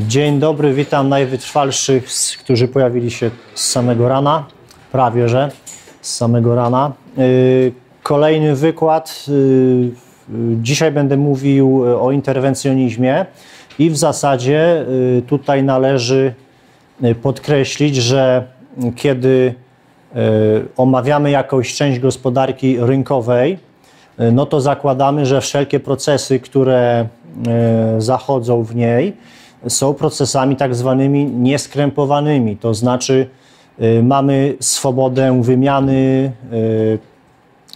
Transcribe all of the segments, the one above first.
Dzień dobry, witam najwytrwalszych, którzy pojawili się z samego rana, prawie że z samego rana. E, kolejny wykład. E, dzisiaj będę mówił o interwencjonizmie i w zasadzie tutaj należy podkreślić, że kiedy omawiamy jakąś część gospodarki rynkowej, no to zakładamy, że wszelkie procesy, które zachodzą w niej, są procesami tak zwanymi nieskrępowanymi, to znaczy y, mamy swobodę wymiany, y,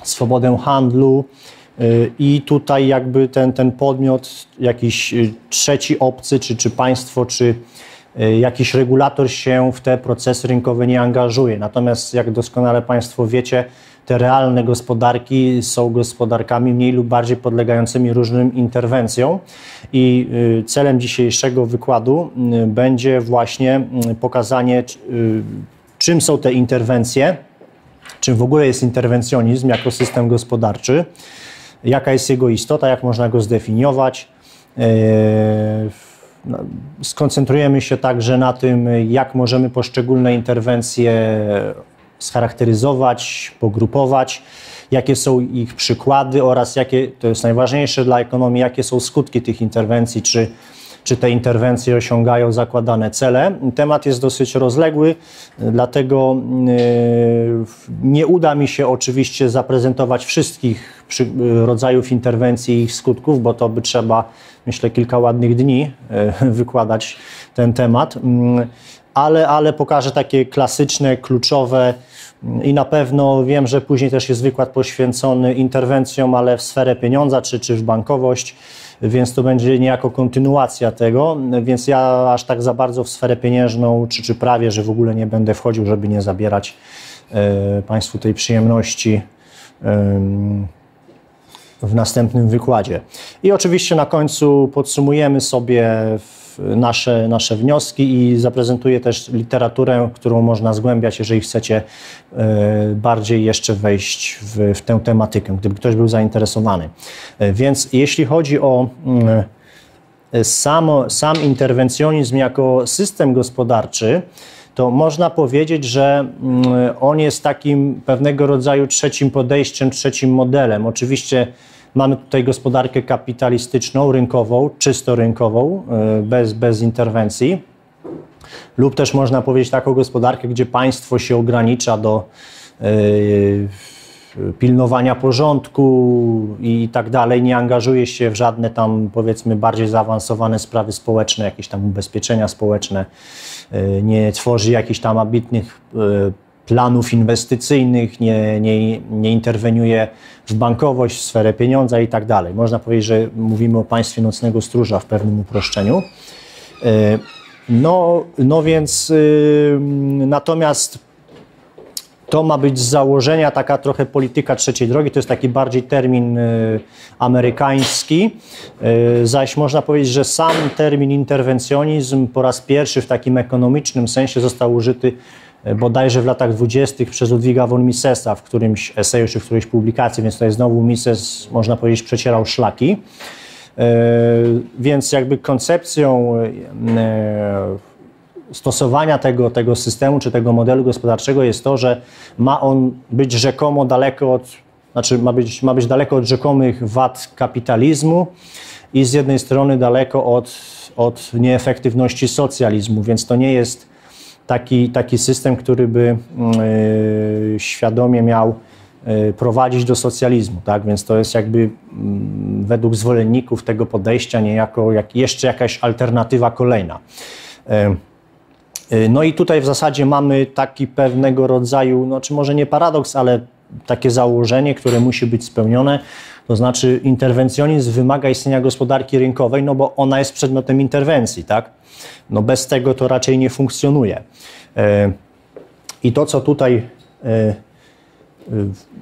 swobodę handlu y, i tutaj jakby ten, ten podmiot, jakiś trzeci obcy, czy, czy państwo, czy jakiś regulator się w te procesy rynkowe nie angażuje. Natomiast jak doskonale Państwo wiecie, te realne gospodarki są gospodarkami mniej lub bardziej podlegającymi różnym interwencjom. I y, celem dzisiejszego wykładu y, będzie właśnie y, pokazanie, czym są te interwencje, czym w ogóle jest interwencjonizm jako system gospodarczy, jaka jest jego istota, jak można go zdefiniować. No, skoncentrujemy się także na tym, jak możemy poszczególne interwencje scharakteryzować, pogrupować, jakie są ich przykłady oraz jakie, to jest najważniejsze dla ekonomii, jakie są skutki tych interwencji, czy, czy te interwencje osiągają zakładane cele. Temat jest dosyć rozległy, dlatego yy, nie uda mi się oczywiście zaprezentować wszystkich rodzajów interwencji i ich skutków, bo to by trzeba, myślę, kilka ładnych dni yy, wykładać ten temat. Ale, ale pokażę takie klasyczne, kluczowe i na pewno wiem, że później też jest wykład poświęcony interwencjom, ale w sferę pieniądza czy, czy w bankowość, więc to będzie niejako kontynuacja tego, więc ja aż tak za bardzo w sferę pieniężną, czy, czy prawie, że w ogóle nie będę wchodził, żeby nie zabierać e, Państwu tej przyjemności. E, w następnym wykładzie. I oczywiście na końcu podsumujemy sobie nasze, nasze wnioski i zaprezentuję też literaturę, którą można zgłębiać, jeżeli chcecie e, bardziej jeszcze wejść w, w tę tematykę, gdyby ktoś był zainteresowany. E, więc jeśli chodzi o mm, sam, sam interwencjonizm jako system gospodarczy, to można powiedzieć, że mm, on jest takim pewnego rodzaju trzecim podejściem, trzecim modelem. Oczywiście Mamy tutaj gospodarkę kapitalistyczną, rynkową, czysto rynkową, e, bez, bez interwencji. Lub też można powiedzieć taką gospodarkę, gdzie państwo się ogranicza do yy, pilnowania porządku i tak dalej, nie angażuje się w żadne tam powiedzmy bardziej zaawansowane sprawy społeczne, jakieś tam ubezpieczenia społeczne, yy, nie tworzy jakichś tam ambitnych planów inwestycyjnych, nie, nie, nie interweniuje w bankowość, w sferę pieniądza i tak dalej. Można powiedzieć, że mówimy o państwie nocnego stróża w pewnym uproszczeniu. E, no, no więc y, natomiast to ma być z założenia taka trochę polityka trzeciej drogi, to jest taki bardziej termin y, amerykański, zaś można powiedzieć, że sam termin interwencjonizm po raz pierwszy w takim ekonomicznym sensie został użyty E, bodajże w latach dwudziestych przez Ludwiga von Misesa w którymś eseju czy w którejś publikacji, więc tutaj znowu Mises, można powiedzieć, przecierał szlaki. E, więc jakby koncepcją e, stosowania tego, tego systemu czy tego modelu gospodarczego jest to, że ma on być rzekomo daleko od, znaczy ma być, ma być daleko od rzekomych wad kapitalizmu i z jednej strony daleko od, od nieefektywności socjalizmu, więc to nie jest taki, taki system, który by y, świadomie miał y, prowadzić do socjalizmu, tak? Więc to jest jakby y, według zwolenników tego podejścia niejako jak jeszcze jakaś alternatywa kolejna. No i tutaj w zasadzie mamy taki pewnego rodzaju, no czy może nie paradoks, ale takie założenie, które musi być spełnione, to znaczy interwencjonizm wymaga istnienia gospodarki rynkowej, no bo ona jest przedmiotem interwencji, tak? No bez tego to raczej nie funkcjonuje. E, I to, co tutaj e,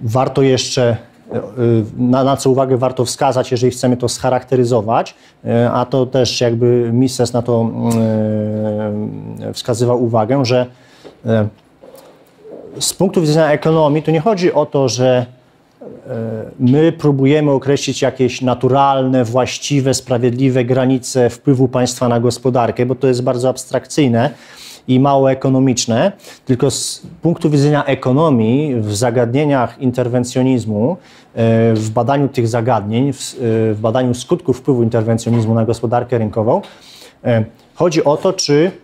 warto jeszcze, e, na, na co uwagę warto wskazać, jeżeli chcemy to scharakteryzować, a to też jakby Mises na to wskazywał uwagę, że z punktu widzenia ekonomii to nie chodzi o to, że my próbujemy określić jakieś naturalne, właściwe, sprawiedliwe granice wpływu państwa na gospodarkę, bo to jest bardzo abstrakcyjne i mało ekonomiczne, tylko z punktu widzenia ekonomii w zagadnieniach interwencjonizmu, e, w badaniu tych zagadnień, w badaniu skutków wpływu interwencjonizmu na gospodarkę rynkową, chodzi o to, czy E,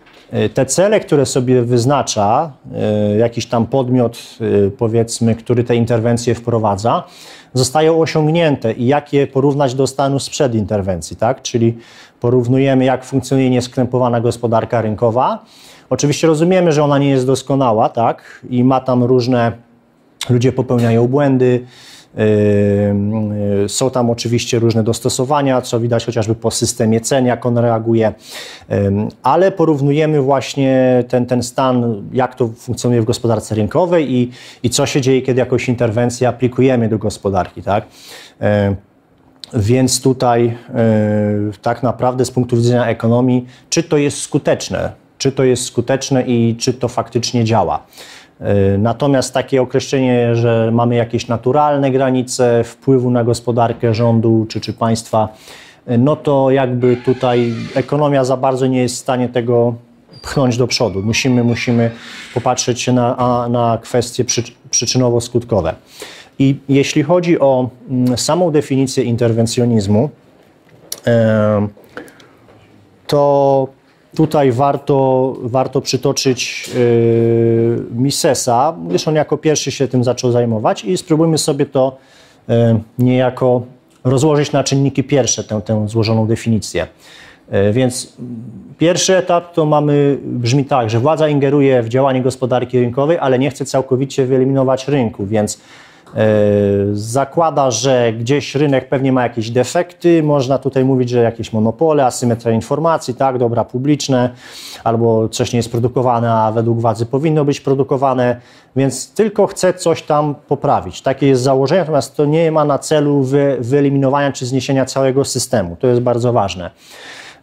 te cele, które sobie wyznacza e, jakiś tam podmiot, e, powiedzmy, który te interwencje wprowadza, zostają osiągnięte i jak je porównać do stanu sprzed interwencji, tak? Czyli porównujemy, jak funkcjonuje nieskrępowana gospodarka rynkowa. Oczywiście rozumiemy, że ona nie jest doskonała, tak? I ma tam różne, ludzie popełniają błędy, są tam oczywiście różne dostosowania, co widać chociażby po systemie cen, jak on reaguje, yy, ale porównujemy właśnie ten, ten stan, jak to funkcjonuje w gospodarce rynkowej i, i co się dzieje, kiedy jakąś interwencję aplikujemy do gospodarki. Tak? Yy, więc tutaj tak naprawdę z punktu widzenia ekonomii, czy to jest skuteczne, czy to jest skuteczne i czy to faktycznie działa. E, natomiast takie określenie, że mamy jakieś naturalne granice wpływu na gospodarkę rządu czy, czy państwa, e, no to jakby tutaj ekonomia za bardzo nie jest w stanie tego pchnąć do przodu. Musimy, musimy popatrzeć na, na kwestie przyczynowo-skutkowe. I jeśli chodzi o mm, samą definicję interwencjonizmu, e, to Tutaj warto, warto przytoczyć yy, Misesa, gdyż on jako pierwszy się tym zaczął zajmować i spróbujmy sobie to yy, niejako rozłożyć na czynniki pierwsze, tę, tę złożoną definicję. Yy, więc pierwszy etap to mamy, brzmi tak, że władza ingeruje w działanie gospodarki rynkowej, ale nie chce całkowicie wyeliminować rynku, więc zakłada, że gdzieś rynek pewnie ma jakieś defekty, można tutaj mówić, że jakieś monopole, asymetria informacji, tak, dobra publiczne, albo coś nie jest produkowane, a według władzy powinno być produkowane, więc tylko chce coś tam poprawić. Takie jest założenie, natomiast to nie ma na celu wyeliminowania czy zniesienia całego systemu. To jest bardzo ważne.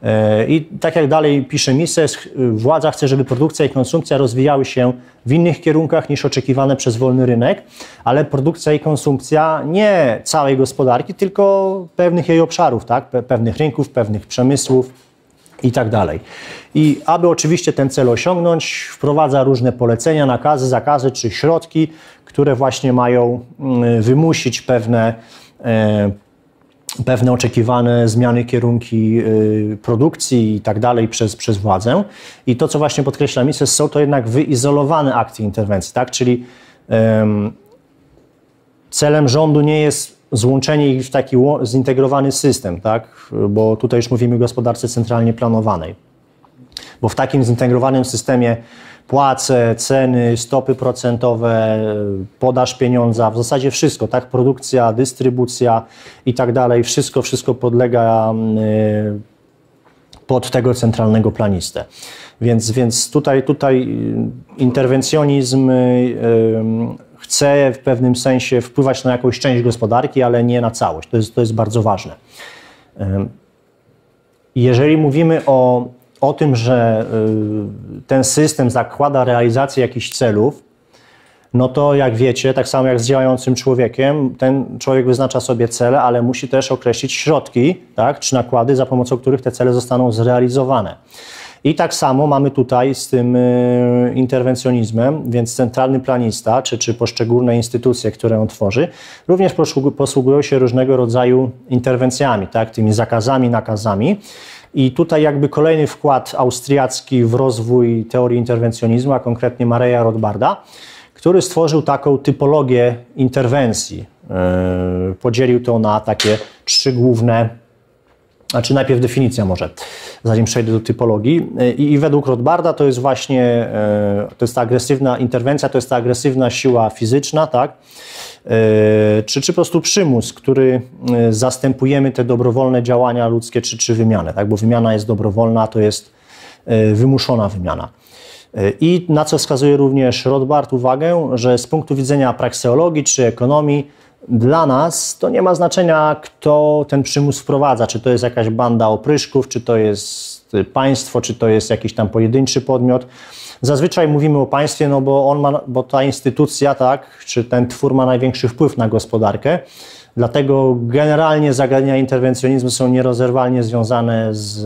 E, I tak jak dalej pisze Mises, władza chce, żeby produkcja i konsumpcja rozwijały się w innych kierunkach niż oczekiwane przez wolny rynek, ale produkcja i konsumpcja nie całej gospodarki, tylko pewnych jej obszarów, tak? pewnych rynków, pewnych przemysłów i tak dalej. I aby oczywiście ten cel osiągnąć, wprowadza różne polecenia, nakazy, zakazy czy środki, które właśnie mają mm, wymusić pewne e, pewne oczekiwane zmiany, kierunki y, produkcji i tak dalej przez, przez władzę. I to, co właśnie podkreśla Mises, są to jednak wyizolowane akty interwencji, tak? Czyli um, celem rządu nie jest złączenie ich w taki zintegrowany system, tak? Bo tutaj już mówimy o gospodarce centralnie planowanej. Bo w takim zintegrowanym systemie płace, ceny, stopy procentowe, podaż pieniądza, w zasadzie wszystko, tak, produkcja, dystrybucja i tak dalej, wszystko, wszystko podlega mm, pod tego centralnego planistę. Więc, więc tutaj, tutaj interwencjonizm chce w pewnym sensie wpływać na jakąś część gospodarki, ale nie na całość. To jest, to jest bardzo ważne. Jeżeli mówimy o o tym, że y, ten system zakłada realizację jakichś celów, no to jak wiecie, tak samo jak z działającym człowiekiem, ten człowiek wyznacza sobie cele, ale musi też określić środki, tak, czy nakłady, za pomocą których te cele zostaną zrealizowane. I tak samo mamy tutaj z tym y, interwencjonizmem, więc centralny planista, czy, czy poszczególne instytucje, które on tworzy, również posługują się różnego rodzaju interwencjami, tak, tymi zakazami, nakazami. I tutaj jakby kolejny wkład austriacki w rozwój teorii interwencjonizmu, a konkretnie Mareja Rothbarda, który stworzył taką typologię interwencji. E, podzielił to na takie trzy główne, znaczy najpierw definicja może, zanim przejdę do typologii. I, i według Rothbarda to jest właśnie, e, to jest ta agresywna interwencja, to jest ta agresywna siła fizyczna, tak? E, czy, czy po prostu przymus, który e, zastępujemy te dobrowolne działania ludzkie, czy, czy wymianę, tak? bo wymiana jest dobrowolna, to jest wymuszona wymiana. I na co wskazuje również Rothbard uwagę, że z punktu widzenia prakseologii czy ekonomii, dla nas to nie ma znaczenia, kto ten przymus wprowadza, czy to jest jakaś banda opryszków, czy to jest państwo, czy to jest jakiś tam pojedynczy podmiot Zazwyczaj mówimy o państwie, no bo on ma, bo ta instytucja, tak, czy ten twór ma największy wpływ na gospodarkę. Dlatego generalnie zagadnienia interwencjonizmu są nierozerwalnie związane z,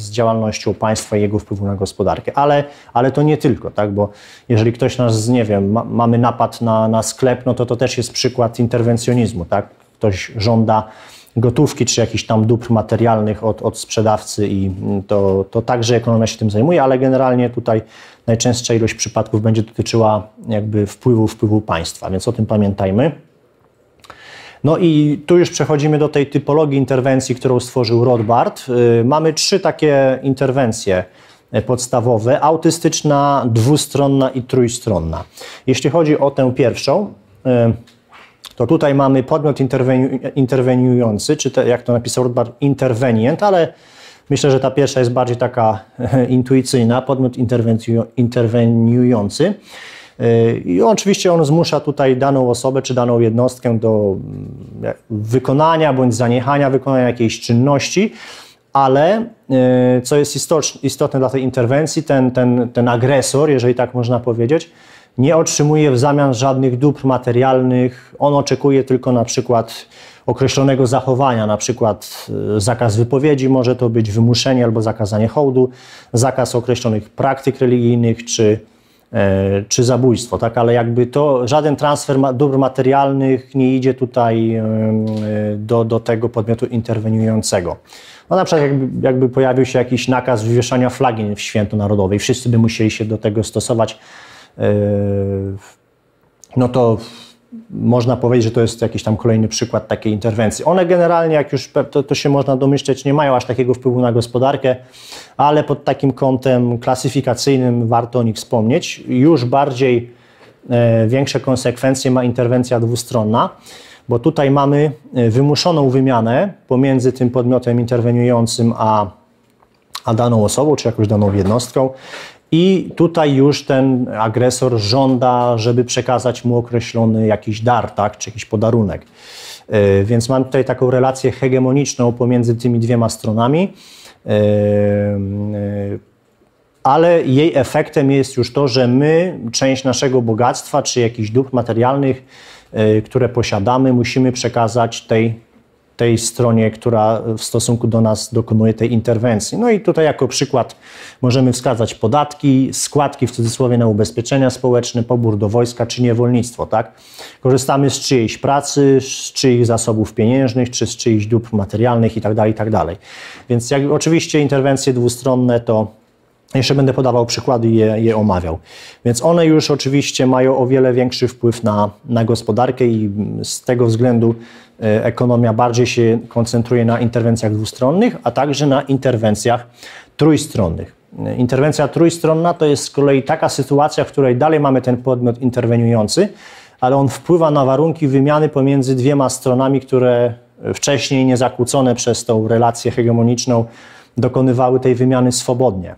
z działalnością państwa i jego wpływu na gospodarkę. Ale, ale to nie tylko, tak? bo jeżeli ktoś nas, nie wiem, ma, mamy napad na, na sklep, no to to też jest przykład interwencjonizmu. Tak? Ktoś żąda gotówki czy jakichś tam dóbr materialnych od, od sprzedawcy i to, to także ekonomia się tym zajmuje, ale generalnie tutaj najczęstsza ilość przypadków będzie dotyczyła jakby wpływu, wpływu państwa, więc o tym pamiętajmy. No i tu już przechodzimy do tej typologii interwencji, którą stworzył Rothbard. Y, mamy trzy takie interwencje podstawowe: autystyczna, dwustronna i trójstronna. Jeśli chodzi o tę pierwszą, y, to tutaj mamy podmiot interweniu, interweniujący, czy te, jak to napisał Rothbard, interwenient, ale myślę, że ta pierwsza jest bardziej taka intuicyjna, podmiot interweniujący. I oczywiście on zmusza tutaj daną osobę czy daną jednostkę do mm, wykonania bądź zaniechania wykonania jakiejś czynności, ale e, co jest istotne dla tej interwencji, ten, ten, ten agresor, jeżeli tak można powiedzieć, nie otrzymuje w zamian żadnych dóbr materialnych. On oczekuje tylko na przykład określonego zachowania, na przykład e, zakaz wypowiedzi, może to być wymuszenie albo zakazanie hołdu, zakaz określonych praktyk religijnych czy E, czy zabójstwo, tak? ale jakby to żaden transfer dóbr materialnych nie idzie tutaj e, do, do tego podmiotu interweniującego. No na przykład jakby, jakby pojawił się jakiś nakaz wywieszania flagi w święto narodowe i wszyscy by musieli się do tego stosować, e, no to można powiedzieć, że to jest jakiś tam kolejny przykład takiej interwencji. One generalnie, jak już to, to, się można domyśleć, nie mają aż takiego wpływu na gospodarkę, ale pod takim kątem klasyfikacyjnym warto o nich wspomnieć. Już bardziej e, większe konsekwencje ma interwencja dwustronna, bo tutaj mamy e, wymuszoną wymianę pomiędzy tym podmiotem interweniującym a, a daną osobą, czy jakąś daną jednostką. I tutaj już ten agresor żąda, żeby przekazać mu określony jakiś dar, tak, czy jakiś podarunek. E, więc mam tutaj taką relację hegemoniczną pomiędzy tymi dwiema stronami, e, e, ale jej efektem jest już to, że my część naszego bogactwa, czy jakichś dóbr materialnych, które posiadamy, musimy przekazać tej tej stronie, która w stosunku do nas dokonuje tej interwencji. No i tutaj jako przykład możemy wskazać podatki, składki w cudzysłowie na ubezpieczenia społeczne, pobór do wojska czy niewolnictwo. Tak? Korzystamy z czyjejś pracy, z czyichś zasobów pieniężnych, czy z czyichś dóbr materialnych itd. Tak itd. Tak Więc jak, oczywiście interwencje dwustronne to jeszcze będę podawał przykłady i je, je, omawiał. Więc one już oczywiście mają o wiele większy wpływ na, na gospodarkę i z tego względu ekonomia bardziej się koncentruje na interwencjach dwustronnych, a także na interwencjach trójstronnych. E, interwencja trójstronna to jest z kolei taka sytuacja, w której dalej mamy ten podmiot interweniujący, ale on wpływa na warunki wymiany pomiędzy dwiema stronami, które wcześniej niezakłócone przez tą relację hegemoniczną dokonywały tej wymiany swobodnie.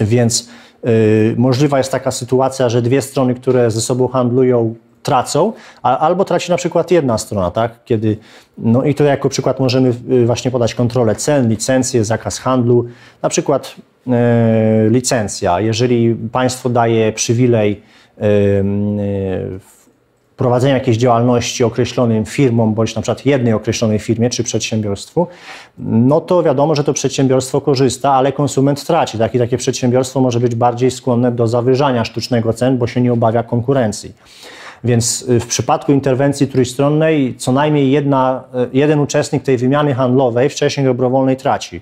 Więc y, możliwa jest taka sytuacja, że dwie strony, które ze sobą handlują, tracą, a, albo traci na przykład jedna strona, tak? Kiedy, no i to jako przykład możemy y, właśnie podać kontrolę cen, licencje, zakaz handlu, na przykład y, licencja. Jeżeli państwo daje przywilej prowadzenia jakiejś działalności określonym firmom, bądź na przykład jednej określonej firmie czy przedsiębiorstwu, no to wiadomo, że to przedsiębiorstwo korzysta, ale konsument traci. Tak? I takie przedsiębiorstwo może być bardziej skłonne do zawyżania sztucznego cen, bo się nie obawia konkurencji. Więc y, w przypadku interwencji trójstronnej co najmniej jedna, y, jeden uczestnik tej wymiany handlowej wcześniej dobrowolnej traci.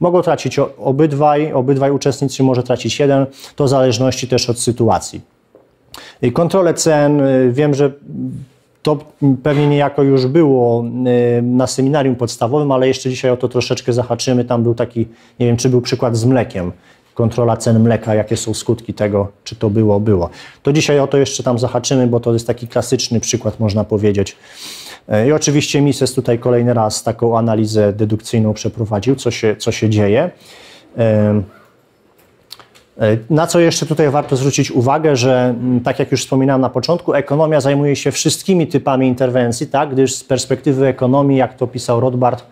Mogą tracić obydwaj, obydwaj uczestnicy może tracić jeden, to w zależności też od sytuacji. Kontrolę cen, y, wiem, że to pewnie niejako już było na seminarium podstawowym, ale jeszcze dzisiaj o to troszeczkę zahaczymy. Tam był taki, nie wiem, czy był przykład z mlekiem. Kontrola cen mleka, jakie są skutki tego, czy to było, było. To dzisiaj o to jeszcze tam zahaczymy, bo to jest taki klasyczny przykład, można powiedzieć. Y, I oczywiście Mises tutaj kolejny raz taką analizę dedukcyjną przeprowadził, co się, co się dzieje. E, na co jeszcze tutaj warto zwrócić uwagę, że mm, tak jak już wspominałem na początku, ekonomia zajmuje się wszystkimi typami interwencji, tak? gdyż z perspektywy ekonomii, jak to pisał Rothbard,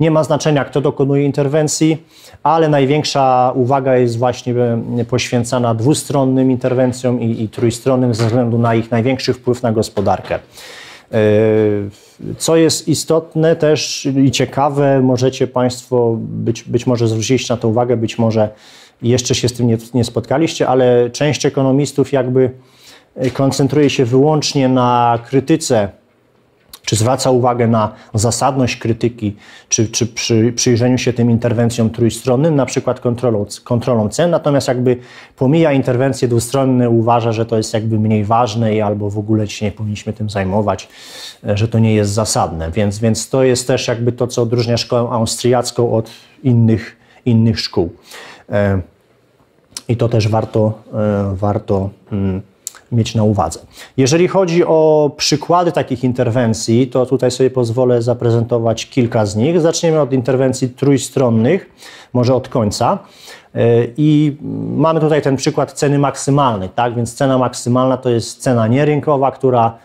Nie ma znaczenia, kto dokonuje interwencji, ale największa uwaga jest właśnie poświęcana dwustronnym interwencjom i, i trójstronnym ze względu na ich największy wpływ na gospodarkę. E, co jest istotne też i ciekawe, możecie Państwo być, być może zwrócić na to uwagę, być może jeszcze się z tym nie, nie spotkaliście, ale część ekonomistów jakby koncentruje się wyłącznie na krytyce czy zwraca uwagę na zasadność krytyki, czy, czy przy przyjrzeniu się tym interwencjom trójstronnym, na przykład kontrolą, kontrolą cen, natomiast jakby pomija interwencje dwustronne, uważa, że to jest jakby mniej ważne i albo w ogóle się nie powinniśmy tym zajmować, e, że to nie jest zasadne. Więc, więc to jest też jakby to, co odróżnia szkołę austriacką od innych, innych szkół. E, I to też warto, e, warto mm, mieć na uwadze. Jeżeli chodzi o przykłady takich interwencji, to tutaj sobie pozwolę zaprezentować kilka z nich. Zaczniemy od interwencji trójstronnych, może od końca. E, I mamy tutaj ten przykład ceny maksymalnej, tak? Więc cena maksymalna to jest cena nierynkowa, która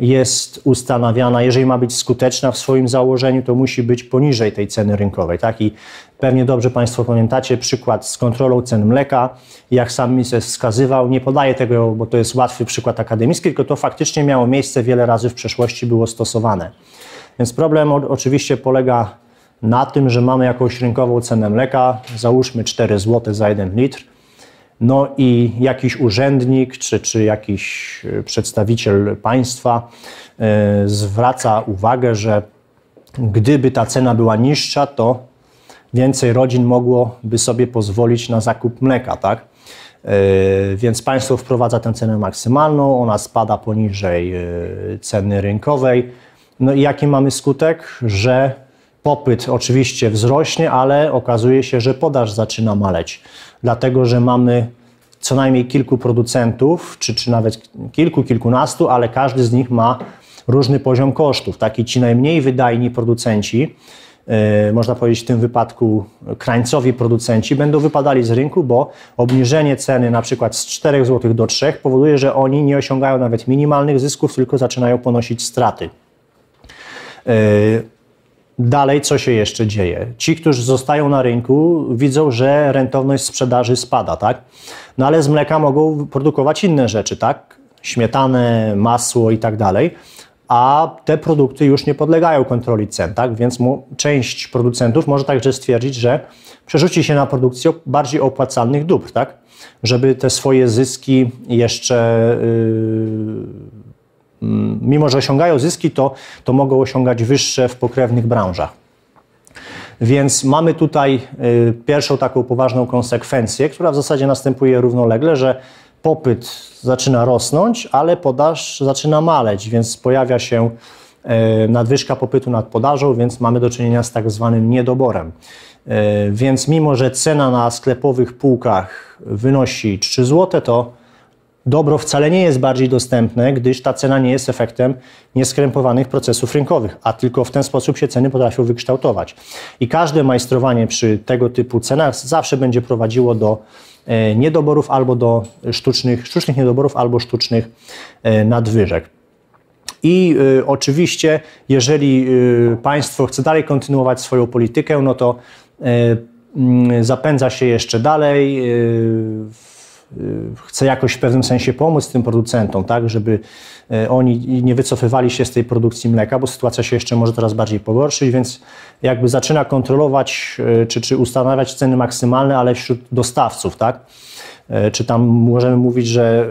jest ustanawiana, jeżeli ma być skuteczna w swoim założeniu, to musi być poniżej tej ceny rynkowej. Tak? I pewnie dobrze Państwo pamiętacie przykład z kontrolą cen mleka. Jak sam Mises wskazywał, nie podaję tego, bo to jest łatwy przykład akademicki, tylko to faktycznie miało miejsce wiele razy w przeszłości, było stosowane. Więc problem oczywiście polega na tym, że mamy jakąś rynkową cenę mleka, załóżmy 4 zł za 1 litr, no i jakiś urzędnik czy, czy jakiś e, przedstawiciel państwa e, zwraca uwagę, że gdyby ta cena była niższa, to więcej rodzin mogłoby sobie pozwolić na zakup mleka, tak? E, więc państwo wprowadza tę cenę maksymalną, ona spada poniżej ceny rynkowej. No i jaki mamy skutek? Że popyt oczywiście wzrośnie, ale okazuje się, że podaż zaczyna maleć dlatego że mamy co najmniej kilku producentów, czy, czy nawet kilku, kilkunastu, ale każdy z nich ma różny poziom kosztów. Taki ci najmniej wydajni producenci, yy, można powiedzieć w tym wypadku krańcowi producenci, będą wypadali z rynku, bo obniżenie ceny na przykład z 4 zł do 3 powoduje, że oni nie osiągają nawet minimalnych zysków, tylko zaczynają ponosić straty. Dalej, co się jeszcze dzieje? Ci, którzy zostają na rynku, widzą, że rentowność sprzedaży spada, tak? No ale z mleka mogą produkować inne rzeczy, tak? Śmietanę, masło i tak dalej, a te produkty już nie podlegają kontroli cen, tak? Więc część producentów może także stwierdzić, że przerzuci się na produkcję bardziej opłacalnych dóbr, tak? Żeby te swoje zyski jeszcze. Yy mimo że osiągają zyski, to, to mogą osiągać wyższe w pokrewnych branżach. Więc mamy tutaj y, pierwszą taką poważną konsekwencję, która w zasadzie następuje równolegle, że popyt zaczyna rosnąć, ale podaż zaczyna maleć, więc pojawia się y, nadwyżka popytu nad podażą, więc mamy do czynienia z tak zwanym niedoborem. Y, więc mimo, że cena na sklepowych półkach wynosi 3 zł, to dobro wcale nie jest bardziej dostępne, gdyż ta cena nie jest efektem nieskrępowanych procesów rynkowych, a tylko w ten sposób się ceny potrafią wykształtować. I każde majstrowanie przy tego typu cenach zawsze będzie prowadziło do e, niedoborów albo do sztucznych, sztucznych niedoborów albo sztucznych e, nadwyżek. I y, oczywiście, jeżeli y, państwo chce dalej kontynuować swoją politykę, no to y, zapędza się jeszcze dalej. Chce jakoś w pewnym sensie pomóc tym producentom, tak, żeby y, oni nie wycofywali się z tej produkcji mleka, bo sytuacja się jeszcze może coraz bardziej pogorszyć, więc jakby zaczyna kontrolować y, czy, czy ustanawiać ceny maksymalne, ale wśród dostawców, tak? Czy tam możemy mówić, że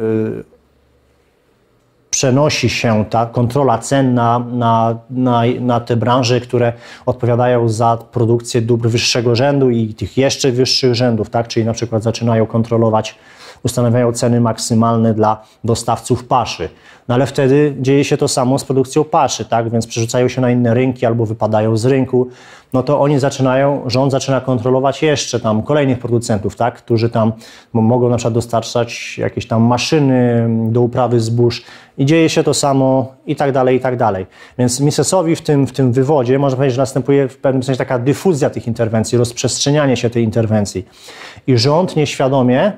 przenosi się ta kontrola cen na, na, na, na te branże, które odpowiadają za produkcję dóbr wyższego rzędu i tych jeszcze wyższych rzędów, tak? Czyli na przykład zaczynają kontrolować ustanawiają ceny maksymalne dla dostawców paszy. No ale wtedy dzieje się to samo z produkcją paszy, tak? Więc przerzucają się na inne rynki albo wypadają z rynku. No to oni zaczynają, rząd zaczyna kontrolować jeszcze tam kolejnych producentów, tak? Którzy tam mogą na przykład dostarczać jakieś tam maszyny do uprawy zbóż i dzieje się to samo i tak dalej, i tak dalej. Więc Misesowi w tym, w tym wywodzie można powiedzieć, że następuje w pewnym sensie taka dyfuzja tych interwencji, rozprzestrzenianie się tej interwencji. I rząd nieświadomie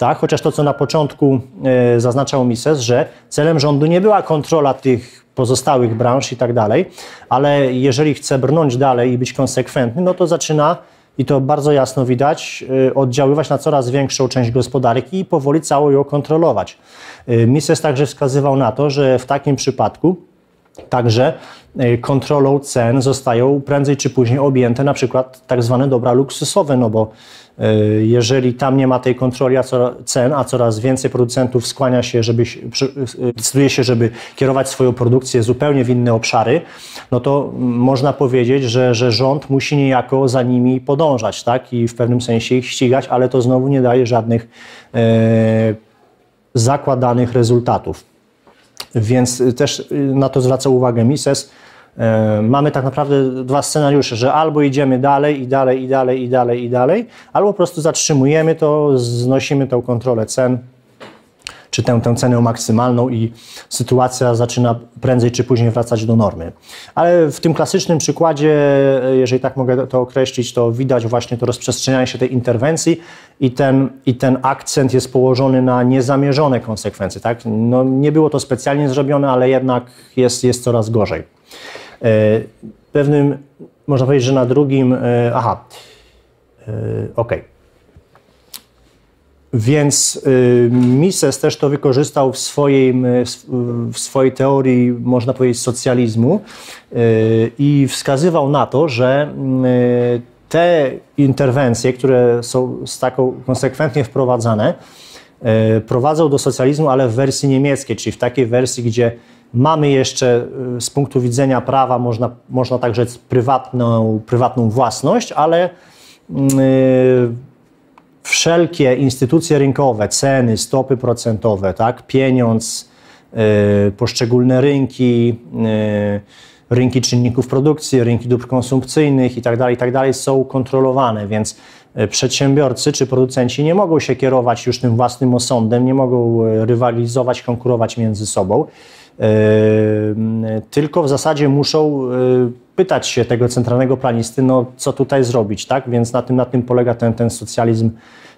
tak? Chociaż to, co na początku e, zaznaczał Mises, że celem rządu nie była kontrola tych pozostałych branż i tak dalej, ale jeżeli chce brnąć dalej i być konsekwentny, no to zaczyna i to bardzo jasno widać, y, oddziaływać na coraz większą część gospodarki i powoli cało ją kontrolować. Y, Mises także wskazywał na to, że w takim przypadku także kontrolą cen zostają prędzej czy później objęte na przykład tak zwane dobra luksusowe, no bo jeżeli tam nie ma tej kontroli cen, a coraz więcej producentów skłania się, żeby, decyduje się, żeby kierować swoją produkcję zupełnie w inne obszary, no to można powiedzieć, że, że rząd musi niejako za nimi podążać, tak? I w pewnym sensie ich ścigać, ale to znowu nie daje żadnych e, zakładanych rezultatów. Więc też na to zwraca uwagę Mises, E, mamy tak naprawdę dwa scenariusze, że albo idziemy dalej i dalej i dalej i dalej i dalej, albo po prostu zatrzymujemy to, znosimy tą kontrolę cen, czy tę, tę cenę maksymalną i sytuacja zaczyna prędzej czy później wracać do normy. Ale w tym klasycznym przykładzie, jeżeli tak mogę to określić, to widać właśnie to rozprzestrzenianie się tej interwencji i ten, i ten akcent jest położony na niezamierzone konsekwencje. Tak? No, nie było to specjalnie zrobione, ale jednak jest, jest coraz gorzej. E, pewnym, można powiedzieć, że na drugim, e, aha, e, ok. Więc Mises też to wykorzystał w swojej, w swojej teorii, można powiedzieć, socjalizmu i wskazywał na to, że te interwencje, które są z taką konsekwentnie wprowadzane, prowadzą do socjalizmu, ale w wersji niemieckiej, czyli w takiej wersji, gdzie Mamy jeszcze y, z punktu widzenia prawa, można, można tak rzec, prywatną, prywatną własność, ale yy, wszelkie instytucje rynkowe, ceny, stopy procentowe, tak, pieniądz, yy, poszczególne rynki, rynki czynników produkcji, rynki dóbr konsumpcyjnych itd., tak itd. Tak są kontrolowane, więc y, przedsiębiorcy czy producenci nie mogą się kierować już tym własnym osądem, nie mogą y, rywalizować, konkurować między sobą tylko w zasadzie muszą e, pytać się tego centralnego planisty, no co tutaj zrobić, tak? Więc na tym, na tym polega ten, ten socjalizm,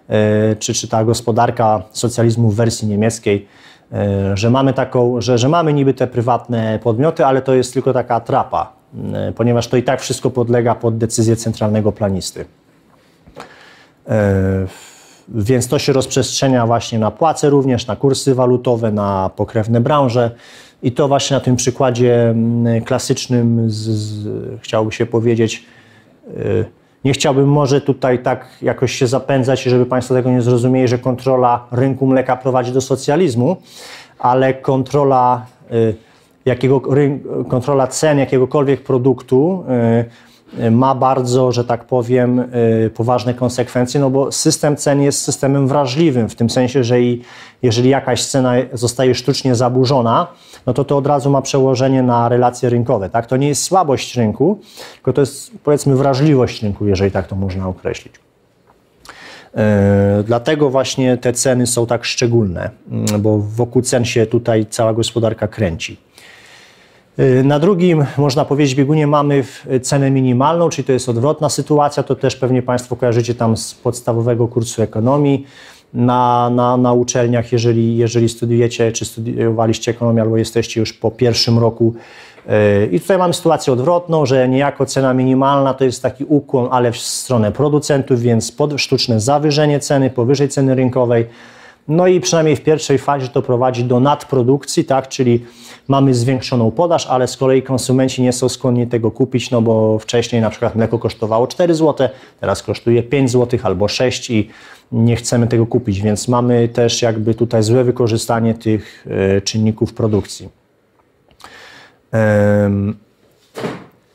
e, czy, czy ta gospodarka socjalizmu w wersji niemieckiej, e, że mamy taką, że, że mamy niby te prywatne podmioty, ale to jest tylko taka trapa, ponieważ to i tak wszystko podlega pod decyzję centralnego planisty. Więc to się rozprzestrzenia właśnie na płace również, na kursy walutowe, na pokrewne branże. I to właśnie na tym przykładzie mm, klasycznym z, z, się powiedzieć, y, nie chciałbym może tutaj tak jakoś się zapędzać, żeby Państwo tego nie zrozumieli, że kontrola rynku mleka prowadzi do socjalizmu, ale kontrola, y, jakiego, kontrola cen jakiegokolwiek produktu y, ma bardzo, że tak powiem, y, poważne konsekwencje, no bo system cen jest systemem wrażliwym, w tym sensie, że jeżeli jakaś cena zostaje sztucznie zaburzona, no to to od razu ma przełożenie na relacje rynkowe. Tak? To nie jest słabość rynku, tylko to jest powiedzmy wrażliwość rynku, jeżeli tak to można określić. Yy, dlatego właśnie te ceny są tak szczególne, yy, bo wokół cen się tutaj cała gospodarka kręci. Y, na drugim, można powiedzieć, biegunie mamy cenę minimalną, czyli to jest odwrotna sytuacja, to też pewnie Państwo kojarzycie tam z podstawowego kursu ekonomii na, na, na uczelniach, jeżeli, jeżeli studiujecie, czy studiowaliście ekonomię, albo jesteście już po pierwszym roku. Y, I tutaj mamy sytuację odwrotną, że niejako cena minimalna to jest taki ukłon, ale w stronę producentów, więc pod sztuczne zawyżenie ceny, powyżej ceny rynkowej. No i przynajmniej w pierwszej fazie to prowadzi do nadprodukcji, tak, czyli mamy zwiększoną podaż, ale z kolei konsumenci nie są skłonni tego kupić, no bo wcześniej na przykład mleko kosztowało 4 zł, teraz kosztuje 5 zł albo 6 i nie chcemy tego kupić, więc mamy też jakby tutaj złe wykorzystanie tych e, czynników produkcji.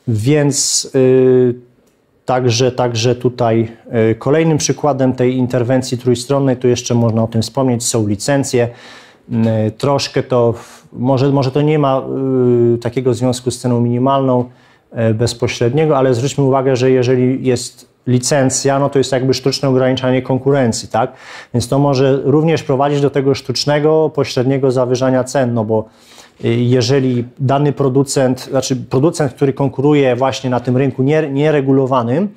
Więc y, Także, także tutaj e, kolejnym przykładem tej interwencji trójstronnej, tu jeszcze można o tym wspomnieć, są licencje. E, troszkę to, może, może to nie ma e, takiego związku z ceną minimalną bezpośredniego, ale zwróćmy uwagę, że jeżeli jest licencja, no to jest jakby sztuczne ograniczanie konkurencji, tak? Więc to może również prowadzić do tego sztucznego, pośredniego zawyżania cen, no bo jeżeli dany producent, znaczy producent, który konkuruje właśnie na tym rynku nieregulowanym,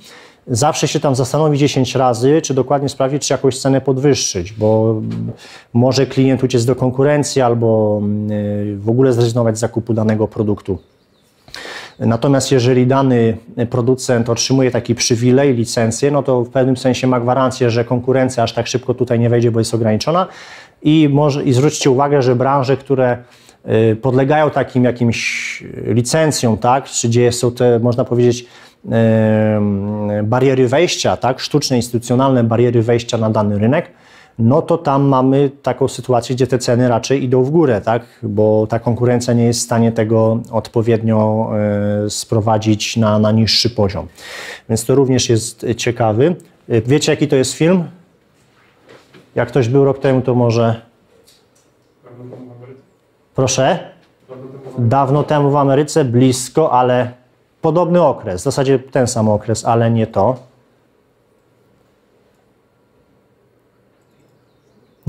zawsze się tam zastanowi 10 razy, czy dokładnie sprawdzić, czy jakąś cenę podwyższyć, bo może klient uciec do konkurencji albo y, w ogóle zrezygnować z zakupu danego produktu. Natomiast jeżeli dany producent otrzymuje taki przywilej, licencję, no to w pewnym sensie ma gwarancję, że konkurencja aż tak szybko tutaj nie wejdzie, bo jest ograniczona. I, może, i zwróćcie uwagę, że branże, które y, podlegają takim jakimś licencjom, tak, czy gdzie są te, można powiedzieć, bariery wejścia, tak, sztuczne, instytucjonalne bariery wejścia na dany rynek, no to tam mamy taką sytuację, gdzie te ceny raczej idą w górę, tak? bo ta konkurencja nie jest w stanie tego odpowiednio e, sprowadzić na, na niższy poziom. Więc to również jest ciekawy. E, wiecie, jaki to jest film? Jak ktoś był rok temu, to może. Proszę? Dawno temu w Ameryce, blisko, ale podobny okres. W zasadzie ten sam okres, ale nie to.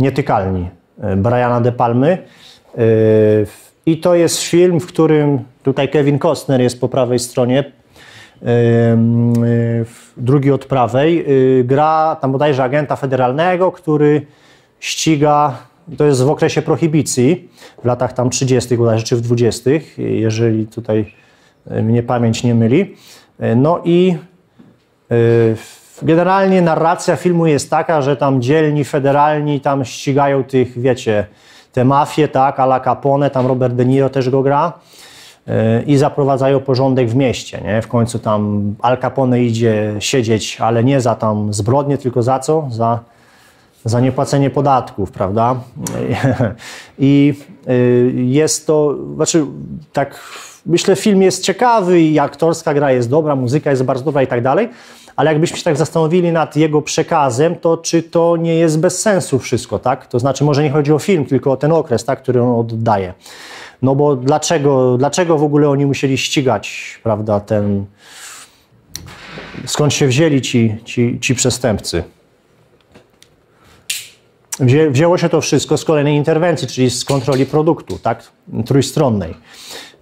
Nietykalni e, Briana De Palmy. E, I to jest film, w którym tutaj Kevin Costner jest po prawej stronie, e, drugi od prawej. Gra tam bodajże agenta federalnego, który ściga, to jest w okresie prohibicji, w latach tam 30. bodajże, czy w 20., jeżeli tutaj mnie pamięć nie myli. No i Generalnie narracja filmu jest taka, że tam dzielni federalni tam ścigają tych, wiecie, te mafie, tak, a la Capone, tam Robert De Niro też go gra yy, i zaprowadzają porządek w mieście, nie? W końcu tam Al Capone idzie siedzieć, ale nie za tam zbrodnie, tylko za co? Za, za niepłacenie podatków, prawda? I yy, jest to, znaczy tak, myślę film jest ciekawy i aktorska gra jest dobra, muzyka jest bardzo dobra i tak dalej, ale jakbyśmy się tak zastanowili nad jego przekazem, to czy to nie jest bez sensu wszystko, tak? To znaczy może nie chodzi o film, tylko o ten okres, tak, który on oddaje. No bo dlaczego, dlaczego w ogóle oni musieli ścigać, prawda, ten... Skąd się wzięli ci, ci, ci przestępcy? Wzię, wzięło się to wszystko z kolejnej interwencji, czyli z kontroli produktu, tak, trójstronnej.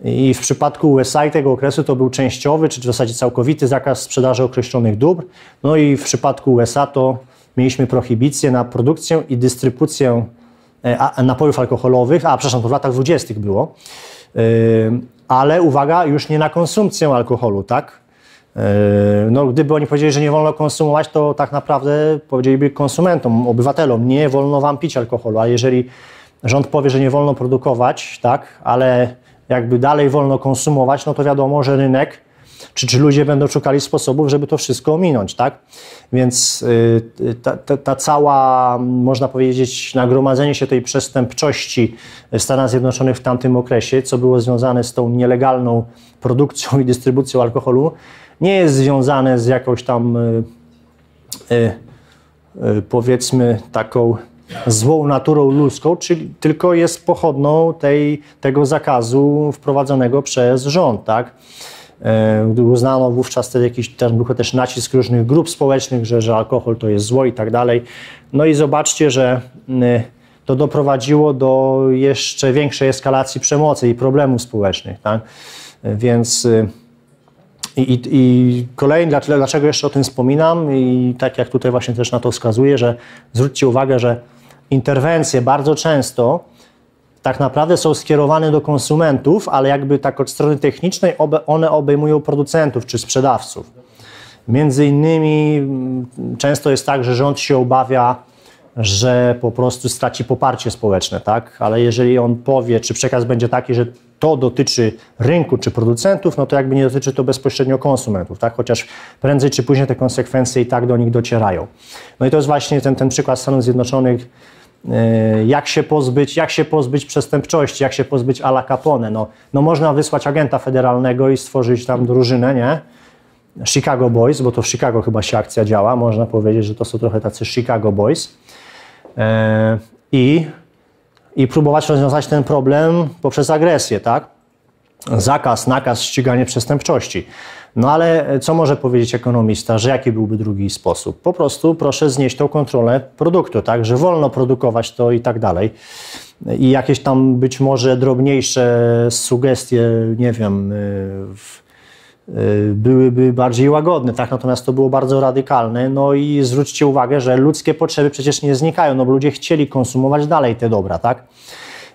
I w przypadku USA tego okresu to był częściowy, czy w zasadzie całkowity zakaz sprzedaży określonych dóbr. No i w przypadku USA to mieliśmy prohibicję na produkcję i dystrybucję e, napojów alkoholowych, a przepraszam, to w latach 20. było, e, ale uwaga, już nie na konsumpcję alkoholu, tak? E, no, gdyby oni powiedzieli, że nie wolno konsumować, to tak naprawdę powiedzieliby konsumentom, obywatelom, nie wolno wam pić alkoholu, a jeżeli rząd powie, że nie wolno produkować, tak, ale jakby dalej wolno konsumować, no to wiadomo, że rynek czy, czy ludzie będą szukali sposobów, żeby to wszystko ominąć, tak? Więc y, ta, ta, ta, cała, można powiedzieć, nagromadzenie się tej przestępczości w Stanach Zjednoczonych w tamtym okresie, co było związane z tą nielegalną produkcją i dystrybucją alkoholu, nie jest związane z jakąś tam, y, y, powiedzmy, taką złą naturą ludzką, czyli tylko jest pochodną tej, tego zakazu wprowadzonego przez rząd, tak? E, uznano wówczas wtedy jakiś ten był też nacisk różnych grup społecznych, że, że alkohol to jest zło i tak dalej. No i zobaczcie, że to doprowadziło do jeszcze większej eskalacji przemocy i problemów społecznych. Tak? Więc y, i, i, kolejny, dlaczego jeszcze o tym wspominam i tak jak tutaj właśnie też na to wskazuję, że zwróćcie uwagę, że interwencje bardzo często tak naprawdę są skierowane do konsumentów, ale jakby tak od strony technicznej one obejmują producentów czy sprzedawców. Między innymi mm, często jest tak, że rząd się obawia, że po prostu straci poparcie społeczne, tak? Ale jeżeli on powie, czy przekaz będzie taki, że to dotyczy rynku czy producentów, no to jakby nie dotyczy to bezpośrednio konsumentów, tak? Chociaż prędzej czy później te konsekwencje i tak do nich docierają. No i to jest właśnie ten, ten przykład Stanów Zjednoczonych, jak się pozbyć, jak się pozbyć przestępczości, jak się pozbyć Ala Capone. No, no można wysłać agenta federalnego i stworzyć tam drużynę, nie? Chicago Boys, bo to w Chicago chyba się akcja działa, można powiedzieć, że to są trochę tacy Chicago Boys. E, I, i próbować rozwiązać ten problem poprzez agresję, tak? Zakaz, nakaz, ściganie przestępczości. No ale co może powiedzieć ekonomista, że jaki byłby drugi sposób? Po prostu proszę znieść tą kontrolę produktu, tak, że wolno produkować to i tak dalej. I jakieś tam być może drobniejsze sugestie, nie wiem, w, byłyby bardziej łagodne, tak? Natomiast to było bardzo radykalne. No i zwróćcie uwagę, że ludzkie potrzeby przecież nie znikają, no bo ludzie chcieli konsumować dalej te dobra, tak?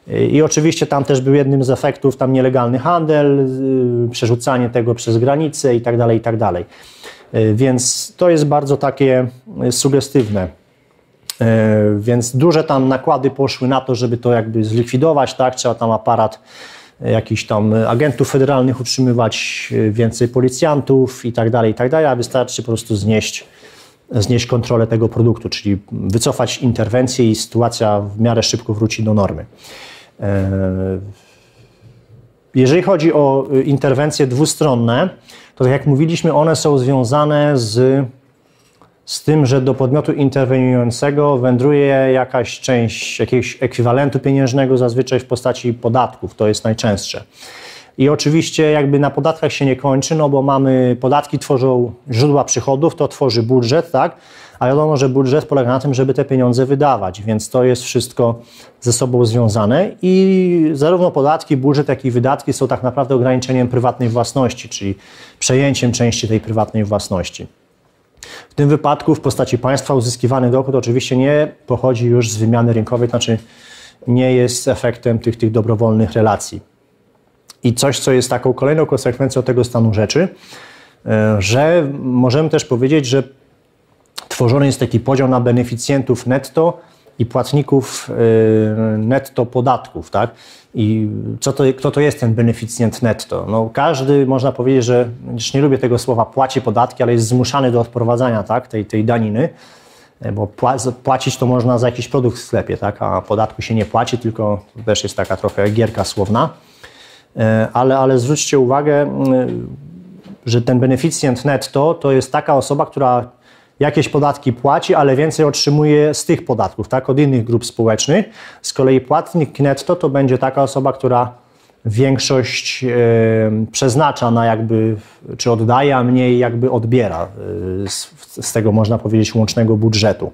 I oczywiście tam też był jednym z efektów tam nielegalny handel, przerzucanie tego przez granice i tak dalej, i tak dalej. Więc to jest bardzo takie sugestywne. Więc duże tam nakłady poszły na to, żeby to jakby zlikwidować, tak? Trzeba tam aparat jakichś tam agentów federalnych utrzymywać, więcej policjantów i tak dalej, i tak dalej, a wystarczy po prostu znieść, znieść kontrolę tego produktu, czyli wycofać interwencję i sytuacja w miarę szybko wróci do normy. E, jeżeli chodzi o interwencje dwustronne, to tak jak mówiliśmy, one są związane z z tym, że do podmiotu interweniującego wędruje jakaś część jakiegoś ekwiwalentu pieniężnego, zazwyczaj w postaci podatków, to jest najczęstsze. I oczywiście jakby na podatkach się nie kończy, no bo mamy, podatki tworzą źródła przychodów, to tworzy budżet, tak? A wiadomo, że budżet polega na tym, żeby te pieniądze wydawać, więc to jest wszystko ze sobą związane i zarówno podatki, budżet, jak i wydatki są tak naprawdę ograniczeniem prywatnej własności, czyli przejęciem części tej prywatnej własności. W tym wypadku w postaci państwa uzyskiwany dochód oczywiście nie pochodzi już z wymiany rynkowej, to znaczy nie jest efektem tych, tych dobrowolnych relacji. I coś, co jest taką kolejną konsekwencją tego stanu rzeczy, e, że możemy też powiedzieć, że tworzony jest taki podział na beneficjentów netto i płatników e, netto podatków. Tak? I co to, kto to jest ten beneficjent netto? No, każdy, można powiedzieć, że już nie lubię tego słowa, płaci podatki, ale jest zmuszany do odprowadzania tak, tej, tej daniny, e, bo płacić to można za jakiś produkt w sklepie, tak, a podatku się nie płaci, tylko też jest taka trochę gierka słowna. E, ale, ale zwróćcie uwagę, że ten beneficjent netto to jest taka osoba, która jakieś podatki płaci, ale więcej otrzymuje z tych podatków, tak, od innych grup społecznych. Z kolei płatnik netto to będzie taka osoba, która większość e, przeznacza na jakby, czy oddaje, a mniej jakby odbiera e, z, z, tego, można powiedzieć, łącznego budżetu.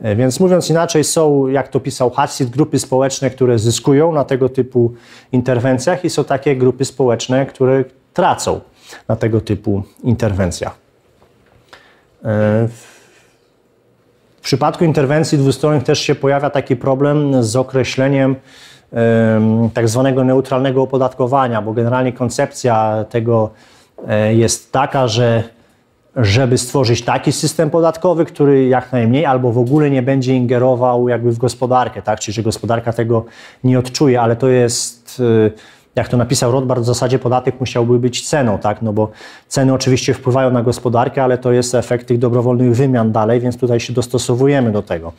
E, więc mówiąc inaczej, są, jak to pisał Hassid, grupy społeczne, które zyskują na tego typu interwencjach i są takie grupy społeczne, które tracą na tego typu interwencjach. W przypadku interwencji dwustronnych też się pojawia taki problem z określeniem tak zwanego neutralnego opodatkowania, bo generalnie koncepcja tego e, jest taka, że żeby stworzyć taki system podatkowy, który jak najmniej albo w ogóle nie będzie ingerował jakby w gospodarkę, tak? czyli że gospodarka tego nie odczuje, ale to jest e, jak to napisał Rothbard, w zasadzie podatek musiałby być ceną, tak? No bo ceny oczywiście wpływają na gospodarkę, ale to jest efekt tych dobrowolnych wymian dalej, więc tutaj się dostosowujemy do tego.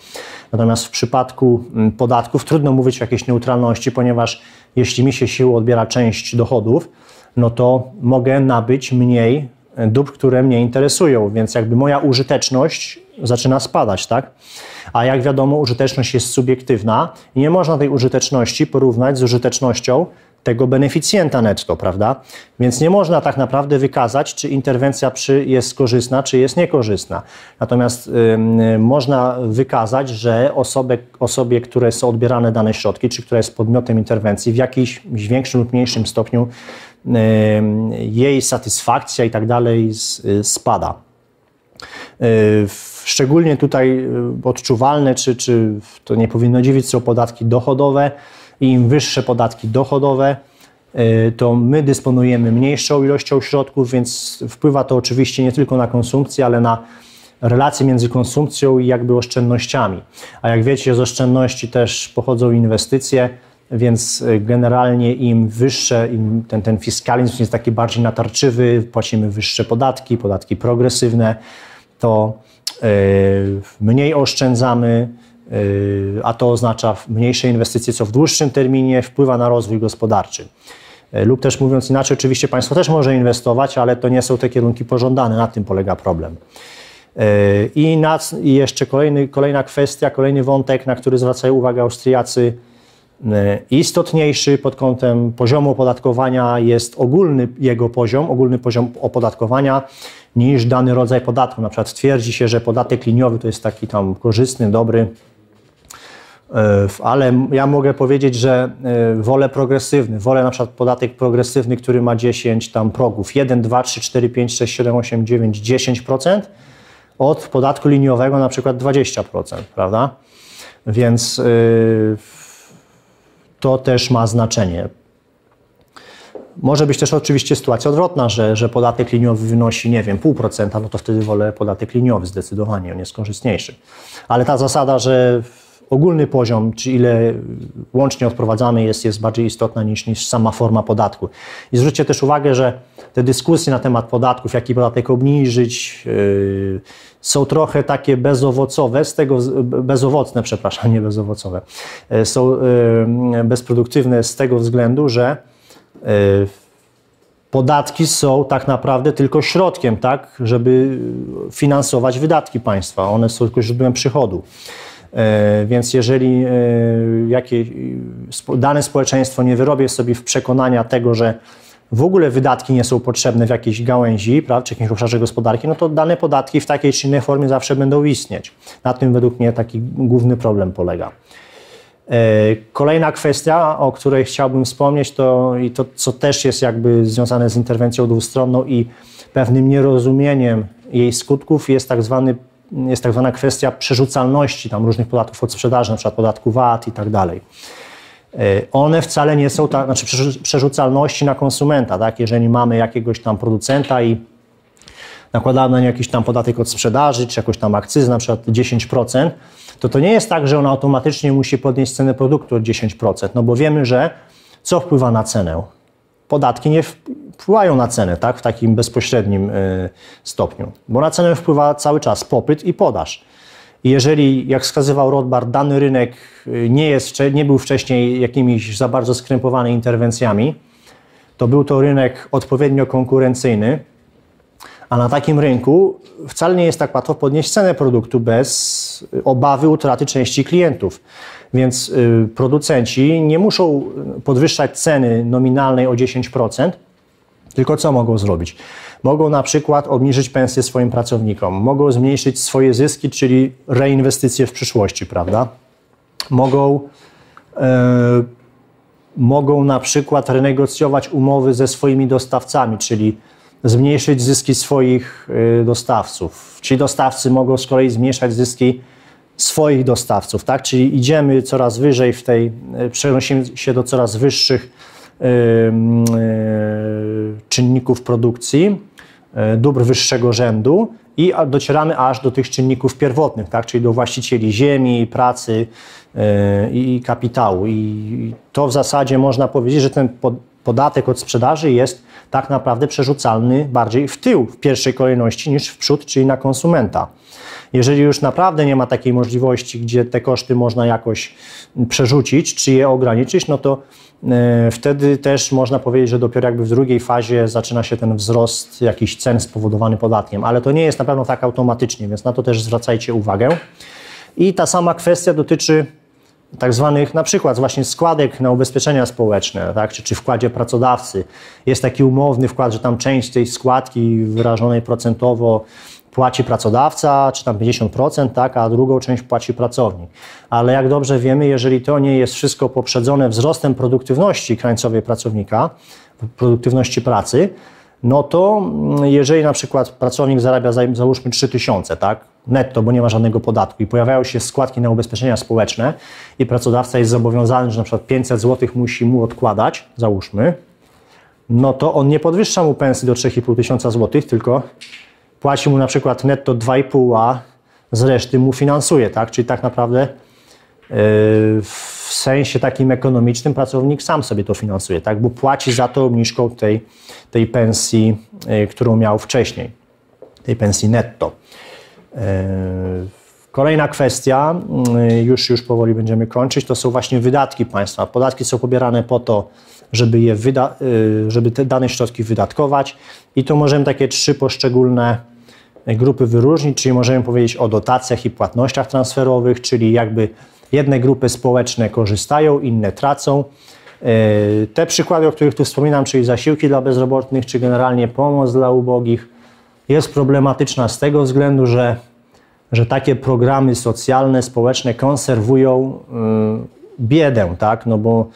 Natomiast w przypadku mm, podatków trudno mówić o jakiejś neutralności, ponieważ jeśli mi się siłą odbiera część dochodów, no to mogę nabyć mniej dóbr, które mnie interesują, więc jakby moja użyteczność zaczyna spadać, tak? A jak wiadomo, użyteczność jest subiektywna i nie można tej użyteczności porównać z użytecznością tego beneficjenta netto, prawda? Więc nie można tak naprawdę wykazać, czy interwencja przy jest korzystna, czy jest niekorzystna. Natomiast y, można wykazać, że osobie, osobie, które są odbierane dane środki, czy która jest podmiotem interwencji, w jakimś większym lub mniejszym stopniu y, jej satysfakcja i tak dalej spada. Y, szczególnie tutaj odczuwalne, czy, czy to nie powinno dziwić, są podatki dochodowe, im wyższe podatki dochodowe, y, to my dysponujemy mniejszą ilością środków, więc wpływa to oczywiście nie tylko na konsumpcję, ale na relacje między konsumpcją i jakby oszczędnościami. A jak wiecie, z oszczędności też pochodzą inwestycje, więc y, generalnie im wyższe, im ten, ten fiskalizm jest taki bardziej natarczywy, płacimy wyższe podatki, podatki progresywne, to yy, mniej oszczędzamy, a to oznacza mniejsze inwestycje, co w dłuższym terminie wpływa na rozwój gospodarczy. Yy, lub też mówiąc inaczej, oczywiście państwo też może inwestować, ale to nie są te kierunki pożądane, na tym polega problem. Yy, I, na, i jeszcze kolejny, kolejna kwestia, kolejny wątek, na który zwracają uwagę Austriacy, istotniejszy pod kątem poziomu opodatkowania jest ogólny jego poziom, ogólny poziom opodatkowania niż dany rodzaj podatku. Na przykład twierdzi się, że podatek liniowy to jest taki tam korzystny, dobry, ale ja mogę powiedzieć, że wolę progresywny, wolę na przykład podatek progresywny, który ma 10 tam progów, 1, 2, 3, 4, 5, 6, 7, 8, 9, 10% od podatku liniowego na przykład 20%, prawda? Więc to też ma znaczenie. Może być też oczywiście sytuacja odwrotna, że, że podatek liniowy wynosi, nie wiem, pół procenta, no to wtedy wolę podatek liniowy zdecydowanie, on jest korzystniejszy. Ale ta zasada, że ogólny poziom, czy ile łącznie odprowadzamy jest, jest bardziej istotna niż, niż sama forma podatku. I zwróćcie też uwagę, że te dyskusje na temat podatków, jaki podatek obniżyć, yy, są trochę takie bezowocowe, z tego, bezowocne, przepraszam, nie bezowocowe, yy, są yy, bezproduktywne z tego względu, że yy, podatki są tak naprawdę tylko środkiem, tak, żeby finansować wydatki państwa. One są tylko źródłem przychodu. E, więc jeżeli e, jakie, dane społeczeństwo nie wyrobie sobie w przekonania tego, że w ogóle wydatki nie są potrzebne w jakiejś gałęzi, prawda, czy jakimś obszarze gospodarki, no to dane podatki w takiej czy innej formie zawsze będą istnieć. Na tym według mnie taki główny problem polega. E, kolejna kwestia, o której chciałbym wspomnieć, to i to, co też jest jakby związane z interwencją dwustronną i pewnym nierozumieniem jej skutków, jest tak zwany jest tak zwana kwestia przerzucalności tam różnych podatków od sprzedaży, na przykład podatku VAT i tak dalej. E, one wcale nie są, znaczy przerzucalności na konsumenta, tak? Jeżeli mamy jakiegoś tam producenta i nakładamy na nie jakiś tam podatek od sprzedaży, czy jakąś tam akcyzę, na przykład 10%, to to nie jest tak, że on automatycznie musi podnieść cenę produktu o 10%, no bo wiemy, że co wpływa na cenę? Podatki nie wpływają na cenę tak, w takim bezpośrednim y, stopniu, bo na cenę wpływa cały czas popyt i podaż. Jeżeli, jak wskazywał Rothbard, dany rynek y, nie, jest, nie był wcześniej jakimiś za bardzo skrępowany interwencjami, to był to rynek odpowiednio konkurencyjny, a na takim rynku wcale nie jest tak łatwo podnieść cenę produktu bez obawy utraty części klientów. Więc producenci nie muszą podwyższać ceny nominalnej o 10%, tylko co mogą zrobić? Mogą na przykład obniżyć pensje swoim pracownikom, mogą zmniejszyć swoje zyski, czyli reinwestycje w przyszłości, prawda? Mogą, e, mogą na przykład renegocjować umowy ze swoimi dostawcami, czyli zmniejszyć zyski swoich e, dostawców. Ci dostawcy mogą z kolei zmniejszać zyski swoich dostawców, tak? Czyli idziemy coraz wyżej w tej, e, przenosimy się do coraz wyższych czynników produkcji, e, dóbr wyższego rzędu i docieramy aż do tych czynników pierwotnych, tak? czyli do właścicieli ziemi, pracy e, i kapitału. I to w zasadzie można powiedzieć, że ten podatek od sprzedaży jest tak naprawdę przerzucalny bardziej w tył w pierwszej kolejności niż w przód, czyli na konsumenta. Jeżeli już naprawdę nie ma takiej możliwości, gdzie te koszty można jakoś przerzucić, czy je ograniczyć, no to e, wtedy też można powiedzieć, że dopiero jakby w drugiej fazie zaczyna się ten wzrost jakichś cen spowodowany podatkiem, ale to nie jest na pewno tak automatycznie, więc na to też zwracajcie uwagę. I ta sama kwestia dotyczy tak zwanych na przykład właśnie składek na ubezpieczenia społeczne, tak, czy, czy wkładzie pracodawcy. Jest taki umowny wkład, że tam część tej składki wyrażonej procentowo płaci pracodawca, czy tam 50%, tak, a drugą część płaci pracownik. Ale jak dobrze wiemy, jeżeli to nie jest wszystko poprzedzone wzrostem produktywności krańcowej pracownika, produktywności pracy, no to mm, jeżeli na przykład pracownik zarabia załóżmy 3000, tak, netto, bo nie ma żadnego podatku i pojawiają się składki na ubezpieczenia społeczne i pracodawca jest zobowiązany, że na przykład 500 zł musi mu odkładać, załóżmy, no to on nie podwyższa mu pensji do 3500 zł, tylko płaci mu na przykład netto 2,5, a z reszty mu finansuje, tak? Czyli tak naprawdę yy, w sensie takim ekonomicznym pracownik sam sobie to finansuje, tak? Bo płaci za to obniżką tej, tej pensji, yy, którą miał wcześniej, tej pensji netto. Yy, kolejna kwestia, już, już powoli będziemy kończyć, to są właśnie wydatki państwa. Podatki są pobierane po to, żeby, je wyda, żeby te dane środki wydatkować i tu możemy takie trzy poszczególne grupy wyróżnić, czyli możemy powiedzieć o dotacjach i płatnościach transferowych, czyli jakby jedne grupy społeczne korzystają, inne tracą. E, te przykłady, o których tu wspominam, czyli zasiłki dla bezrobotnych, czy generalnie pomoc dla ubogich, jest problematyczna z tego względu, że że takie programy socjalne, społeczne konserwują y, biedę, tak? No bo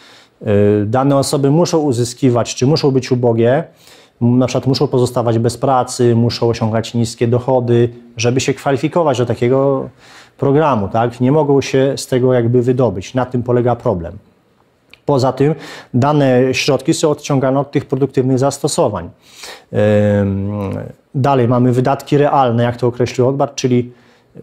y, dane osoby muszą uzyskiwać, czy muszą być ubogie, na przykład muszą pozostawać bez pracy, muszą osiągać niskie dochody, żeby się kwalifikować do takiego programu, tak? Nie mogą się z tego jakby wydobyć. Na tym polega problem. Poza tym dane środki są odciągane od tych produktywnych zastosowań. Dalej mamy wydatki realne, jak to określił Odbar, czyli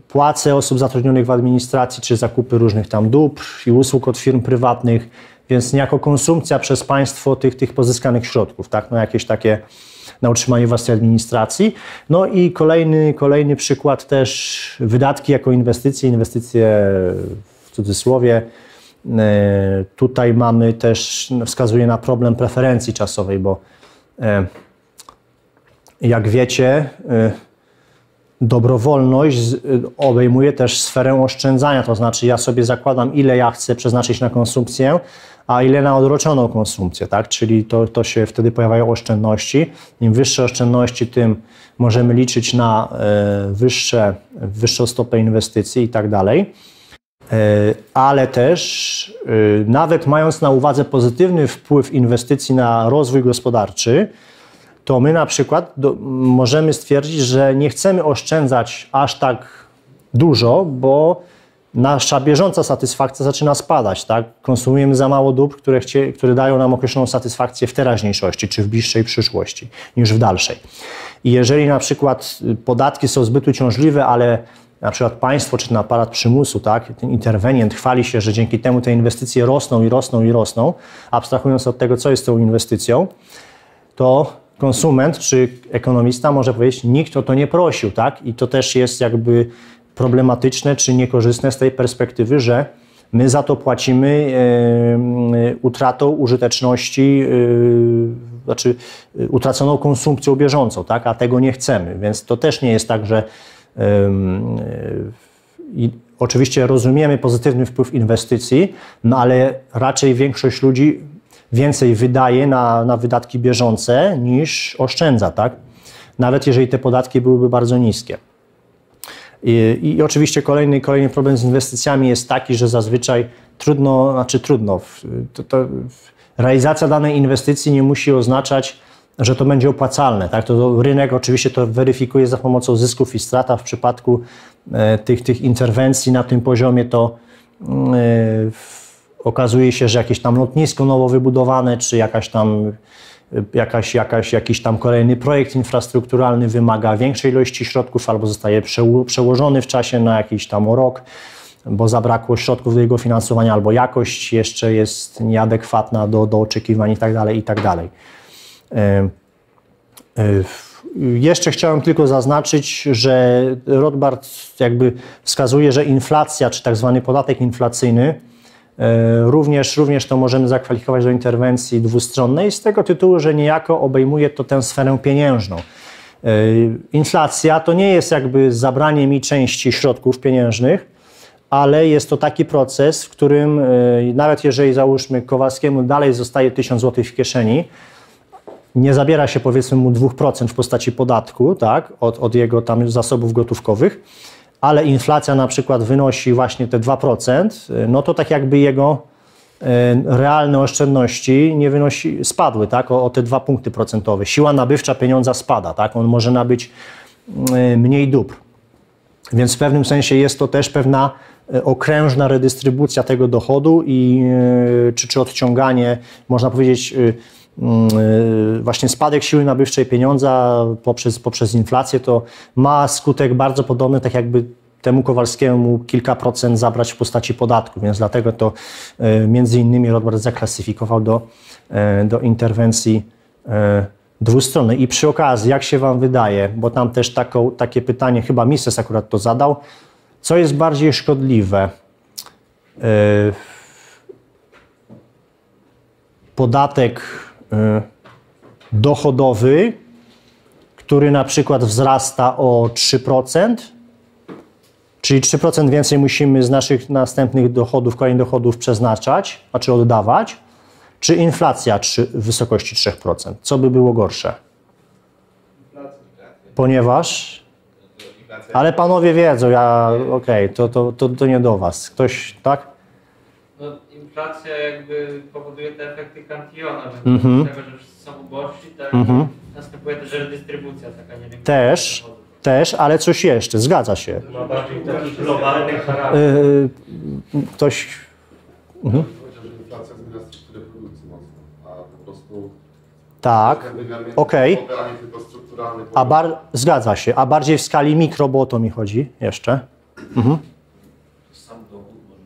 płace osób zatrudnionych w administracji, czy zakupy różnych tam dóbr i usług od firm prywatnych, więc niejako konsumpcja przez państwo tych, tych pozyskanych środków, tak, no jakieś takie na utrzymanie własnej administracji. No i kolejny, kolejny przykład też wydatki jako inwestycje, inwestycje w cudzysłowie. E, tutaj mamy też, wskazuje na problem preferencji czasowej, bo e, jak wiecie, e, dobrowolność obejmuje też sferę oszczędzania, to znaczy ja sobie zakładam, ile ja chcę przeznaczyć na konsumpcję, a ile na odroczoną konsumpcję, tak? Czyli to, to się wtedy pojawiają oszczędności. Im wyższe oszczędności, tym możemy liczyć na wyższe, wyższą stopę inwestycji i tak dalej. E, ale też, e, nawet mając na uwadze pozytywny wpływ inwestycji na rozwój gospodarczy, to my na przykład do, możemy stwierdzić, że nie chcemy oszczędzać aż tak dużo, bo nasza bieżąca satysfakcja zaczyna spadać, tak? Konsumujemy za mało dóbr, które, chcie, które dają nam określoną satysfakcję w teraźniejszości, czy w bliższej przyszłości, niż w dalszej. I jeżeli na przykład podatki są zbyt uciążliwe, ale na przykład państwo czy ten aparat przymusu, tak, ten interwenient chwali się, że dzięki temu te inwestycje rosną i rosną i rosną, abstrahując od tego, co jest tą inwestycją, to konsument czy ekonomista może powiedzieć, nikt o to nie prosił, tak? I to też jest jakby problematyczne czy niekorzystne z tej perspektywy, że my za to płacimy e, utratą użyteczności, e, znaczy e, utraconą konsumpcją bieżącą, tak? a tego nie chcemy. Więc to też nie jest tak, że i oczywiście rozumiemy pozytywny wpływ inwestycji, no ale raczej większość ludzi więcej wydaje na, na wydatki bieżące niż oszczędza, tak? Nawet jeżeli te podatki byłyby bardzo niskie. I, I, oczywiście kolejny, kolejny problem z inwestycjami jest taki, że zazwyczaj trudno, znaczy trudno, to, to, realizacja danej inwestycji nie musi oznaczać, że to będzie opłacalne. Tak? To, rynek oczywiście to weryfikuje za pomocą zysków i strata. W przypadku e, tych, tych interwencji na tym poziomie to e, okazuje się, że jakieś tam lotnisko nowo wybudowane, czy jakaś tam jakaś, jakaś, jakiś tam kolejny projekt infrastrukturalny wymaga większej ilości środków albo zostaje przełożony w czasie na jakiś tam rok, bo zabrakło środków do jego finansowania, albo jakość jeszcze jest nieadekwatna do, do oczekiwań i tak jeszcze chciałem tylko zaznaczyć, że Rothbard jakby wskazuje, że inflacja, czy tak zwany podatek inflacyjny, E, również, również to możemy zakwalifikować do interwencji dwustronnej z tego tytułu, że niejako obejmuje to tę sferę pieniężną. E, inflacja to nie jest jakby zabranie mi części środków pieniężnych, ale jest to taki proces, w którym e, nawet jeżeli załóżmy Kowalskiemu dalej zostaje 1000 zł w kieszeni, nie zabiera się powiedzmy mu 2% w postaci podatku tak, od, od jego tam zasobów gotówkowych, ale inflacja na przykład wynosi właśnie te 2%, no to tak jakby jego e, realne oszczędności nie wynosi, spadły tak, o, o te dwa punkty procentowe. Siła nabywcza pieniądza spada, tak, on może nabyć e, mniej dóbr. Więc w pewnym sensie jest to też pewna okrężna redystrybucja tego dochodu i czy, czy odciąganie, można powiedzieć, y, właśnie spadek siły nabywczej pieniądza poprzez, poprzez inflację, to ma skutek bardzo podobny, tak jakby temu Kowalskiemu kilka procent zabrać w postaci podatku, więc dlatego to y, między innymi Rothbard zaklasyfikował do, y, do interwencji dwustronnej. I przy okazji, jak się Wam wydaje, bo tam też taką, takie pytanie, chyba Mises akurat to zadał, co jest bardziej szkodliwe? Podatek dochodowy, który na przykład wzrasta o 3%, czyli 3% więcej musimy z naszych następnych dochodów, kolejnych dochodów przeznaczać, a czy oddawać, czy inflacja w wysokości 3%? Co by było gorsze? Ponieważ. Ale panowie wiedzą, ja okej, to, to, to, to nie do was. Ktoś, tak? No, inflacja jakby powoduje te efekty Cantillona, że Mhm. z tego, że wszyscy są ubożsi, tak Mhm. następuje też redystrybucja taka, nie wiem. Też, też, ale coś jeszcze, zgadza się. Ma bardziej taki globalny charakter. Yy, ktoś, inflacja zmienia strukturę produkcji mocno, a po prostu tak, wymiar okej. a bar, zgadza się, a bardziej w skali mikro, bo o to mi chodzi jeszcze. sam dochód, może,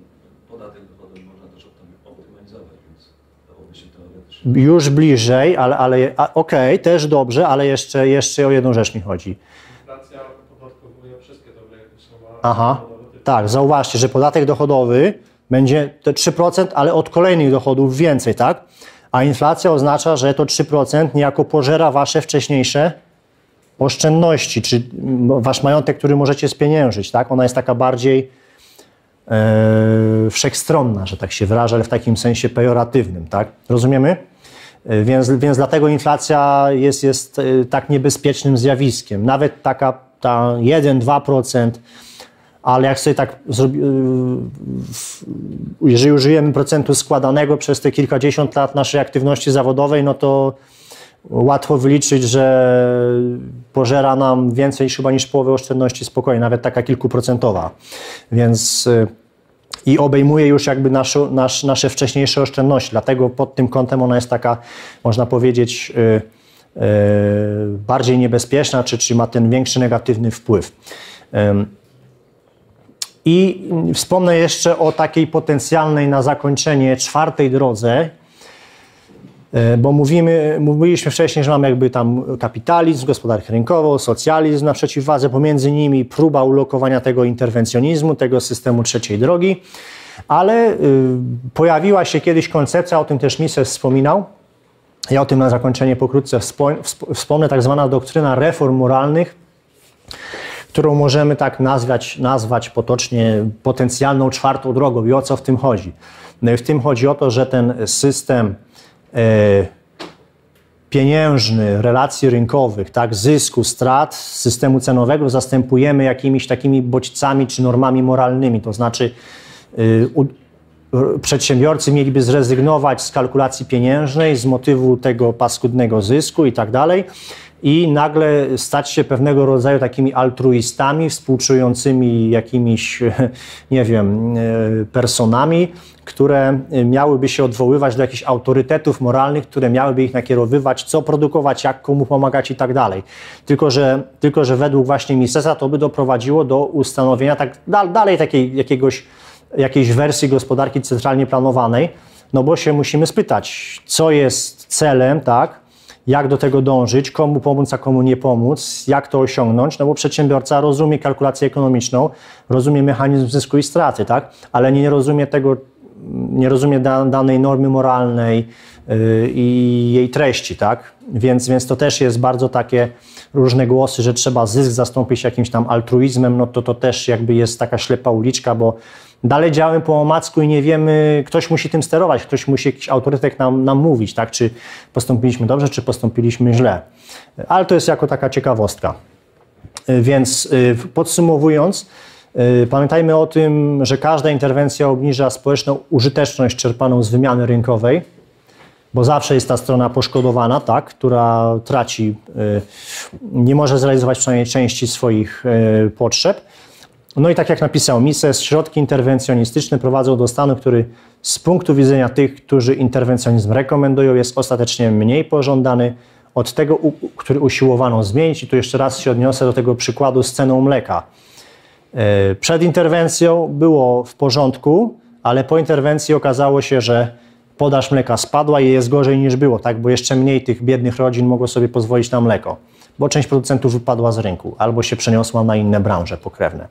podatek dochodowy można też optym- optymalizować, więc dałoby się teoretycznie. Już bliżej, ale, ale okej, też dobrze, ale jeszcze, jeszcze o jedną rzecz mi chodzi. Inflacja opodatkowuje wszystkie dobre jakie są. Aha, tak, zauważcie, że podatek dochodowy będzie te 3%, ale od kolejnych dochodów więcej, tak? A inflacja oznacza, że to 3% niejako pożera wasze wcześniejsze oszczędności, czy wasz majątek, który możecie spieniężyć, tak? Ona jest taka bardziej e, wszechstronna, że tak się wyrażę, ale w takim sensie pejoratywnym, tak? Rozumiemy? E, Więc, więc dlatego inflacja jest, jest e, tak niebezpiecznym zjawiskiem. Nawet taka ta 1-2%, ale jak sobie tak zrobi, w- jeżeli użyjemy procentu składanego przez te kilkadziesiąt lat naszej aktywności zawodowej, no to łatwo wyliczyć, że pożera nam więcej chyba niż połowę oszczędności spokojnie, nawet taka kilkuprocentowa. Więc i obejmuje już jakby nasze, nasz, nasze wcześniejsze oszczędności. Dlatego pod tym kątem ona jest taka, można powiedzieć, yy, yy, bardziej niebezpieczna, czy, czy ma ten większy negatywny wpływ. I wspomnę jeszcze o takiej potencjalnej na zakończenie czwartej drodze, bo mówimy, mówiliśmy wcześniej, że mamy jakby tam kapitalizm, gospodarkę rynkową, socjalizm na przeciwwadze, pomiędzy nimi próba ulokowania tego interwencjonizmu, tego systemu trzeciej drogi, ale y, pojawiła się kiedyś koncepcja, o tym też Mises wspominał, ja o tym na zakończenie pokrótce wspo- wsp- wspomnę, tak zwana doktryna reform moralnych, którą możemy tak nazwać, nazwać potocznie potencjalną czwartą drogą. I o co w tym chodzi? No i w tym chodzi o to, że ten system e, pieniężny, relacji rynkowych, tak, zysku, strat, systemu cenowego zastępujemy jakimiś takimi bodźcami czy normami moralnymi. To znaczy y, u, przedsiębiorcy mieliby zrezygnować z kalkulacji pieniężnej z motywu tego paskudnego zysku i tak dalej i nagle stać się pewnego rodzaju takimi altruistami, współczującymi jakimiś, nie wiem, e, personami, które miałyby się odwoływać do jakichś autorytetów moralnych, które miałyby ich nakierowywać, co produkować, jak komu pomagać i tak dalej. Tylko, że, tylko, że według właśnie Misesa to by doprowadziło do ustanowienia tak dal, dalej takiej jakiegoś, jakiejś wersji gospodarki centralnie planowanej, no bo się musimy spytać, co jest celem, tak, jak do tego dążyć, komu pomóc, a komu nie pomóc, jak to osiągnąć, no bo przedsiębiorca rozumie kalkulację ekonomiczną, rozumie mechanizm zysku i straty, tak, ale nie rozumie tego, nie rozumie da, danej normy moralnej yy, i jej treści, tak, więc, więc to też jest bardzo takie różne głosy, że trzeba zysk zastąpić jakimś tam altruizmem, no to to też jakby jest taka ślepa uliczka, bo dalej działamy po omacku i nie wiemy, ktoś musi tym sterować, ktoś musi jakiś autorytet nam, nam mówić, tak, czy postąpiliśmy dobrze, czy postąpiliśmy źle. Ale to jest jako taka ciekawostka. Y, Więc y, podsumowując, y, pamiętajmy o tym, że każda interwencja obniża społeczną użyteczność czerpaną z wymiany rynkowej, bo zawsze jest ta strona poszkodowana, tak, która traci, y, nie może zrealizować przynajmniej części swoich y, potrzeb. No i tak jak napisał Mises, środki interwencjonistyczne prowadzą do stanu, który z punktu widzenia tych, którzy interwencjonizm rekomendują, jest ostatecznie mniej pożądany od tego, który usiłowano zmienić. I tu jeszcze raz się odniosę do tego przykładu z ceną mleka. E, Przed interwencją było w porządku, ale po interwencji okazało się, że podaż mleka spadła i jest gorzej niż było, tak? bo jeszcze mniej tych biednych rodzin mogło sobie pozwolić na mleko, bo część producentów wypadła z rynku albo się przeniosła na inne branże pokrewne.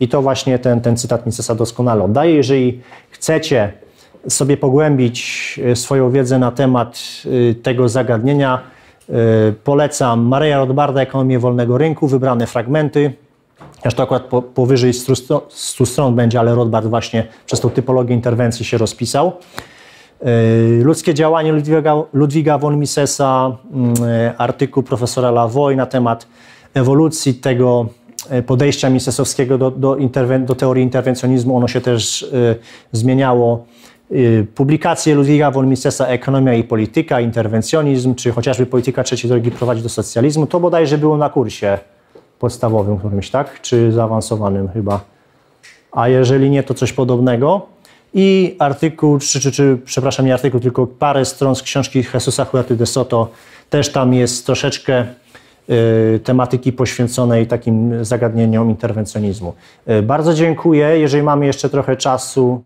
I to właśnie ten, ten cytat Misesa doskonale oddaje. Jeżeli chcecie sobie pogłębić e, swoją wiedzę na temat e, tego zagadnienia, polecam Mareja Rothbarda, Ekonomię Wolnego Rynku, wybrane fragmenty, Aż to akurat po, powyżej 100 stron, 100 stron będzie, ale Rothbard właśnie przez tą typologię interwencji się rozpisał. Yy, Ludzkie działanie Ludwiga, Ludwiga von Misesa, yy, artykuł profesora Lavoy na temat ewolucji tego e, podejścia Misesowskiego do, do, do teorii interwencjonizmu, ono się też zmieniało. Publikacje Ludwiga von Misesa Ekonomia i polityka, interwencjonizm, czy chociażby polityka trzeciej drogi prowadzi do socjalizmu, to bodajże było na kursie podstawowym którymś, tak? Czy zaawansowanym chyba. A jeżeli nie, to coś podobnego. I artykuł, czy, czy, czy przepraszam, nie artykuł, tylko parę stron z książki Jesusa Huerty de Soto. Też tam jest troszeczkę y, tematyki poświęconej takim zagadnieniom interwencjonizmu. Y, bardzo dziękuję. Jeżeli mamy jeszcze trochę czasu,